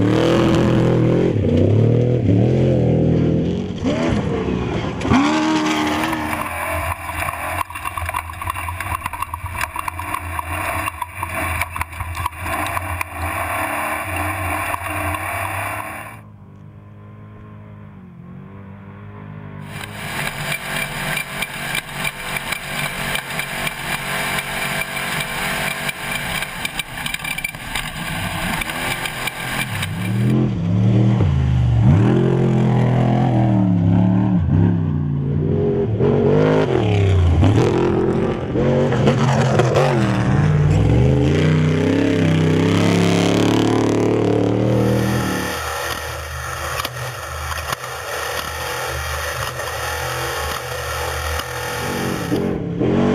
Yeah. Yeah.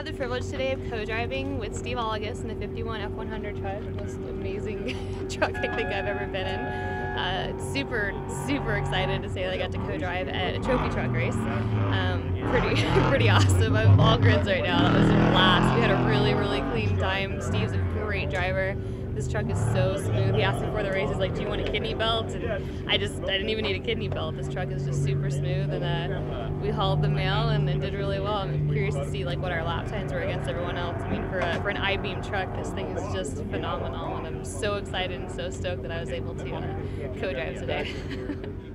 Had the privilege today of co-driving with Steve Olliges in the 51 F100 truck, the most amazing truck I think I've ever been in. Uh, super, super excited to say that I got to co-drive at a trophy truck race. Um, pretty, pretty awesome. I'm all grins right now. That was a blast. We had a really, really clean time. Steve's a great driver this truck is so smooth. He asked me before the race, he's like, do you want a kidney belt? And I just, I didn't even need a kidney belt. This truck is just super smooth and uh, we hauled the mail and it did really well. I'm curious to see like what our lap times were against everyone else. I mean, for, a, for an I-beam truck, this thing is just phenomenal and I'm so excited and so stoked that I was able to uh, co-drive today.